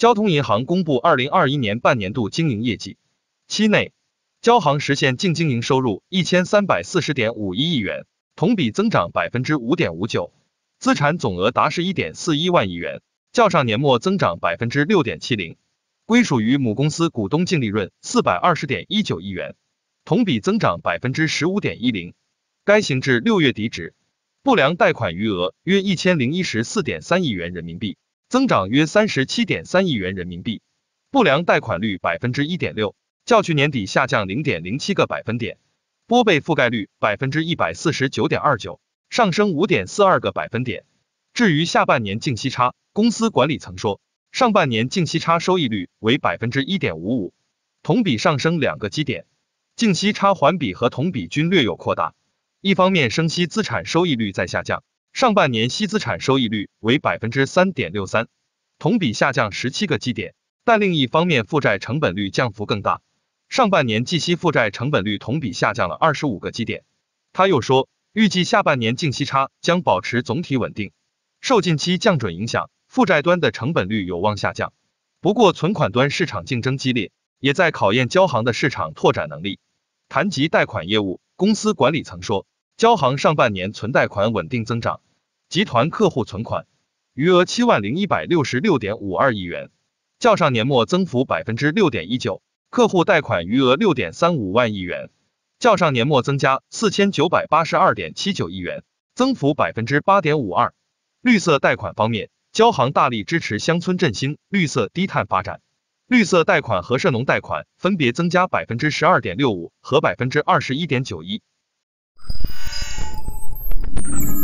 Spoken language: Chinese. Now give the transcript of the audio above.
交通银行公布二零二一年半年度经营业绩，期内，交行实现净经营收入一千三百四十点五一亿元，同比增长百分之五点五九，资产总额达十一点四一万亿元，较上年末增长百分之六点七零，归属于母公司股东净利润四百二十点一九亿元，同比增长百分之十五点一零。该行至六月底止，不良贷款余额约一千零一十四点三亿元人民币。增长约三十七点三亿元人民币，不良贷款率百分之一点六，较去年底下降零点零七个百分点，拨备覆盖率百分之一百四十九点二九，上升五点四二个百分点。至于下半年净息差，公司管理层说，上半年净息差收益率为百分之一点五五，同比上升两个基点，净息差环比和同比均略有扩大。一方面，生息资产收益率在下降。上半年息资产收益率为百分之三点六三，同比下降十七个基点。但另一方面，负债成本率降幅更大，上半年计息负债成本率同比下降了二十五个基点。他又说，预计下半年净息差将保持总体稳定，受近期降准影响，负债端的成本率有望下降。不过，存款端市场竞争激烈，也在考验交行的市场拓展能力。谈及贷款业务，公司管理层说。交行上半年存贷款稳定增长，集团客户存款余额七万零一百六十六点五二亿元，较上年末增幅百分之六点一九；客户贷款余额六点三五万亿元，较上年末增加四千九百八十二点七九亿元，增幅百分之八点五二。绿色贷款方面，交行大力支持乡村振兴、绿色低碳发展，绿色贷款和涉农贷款分别增加百分之十二点六五和百分之二十一点九一。Thank you.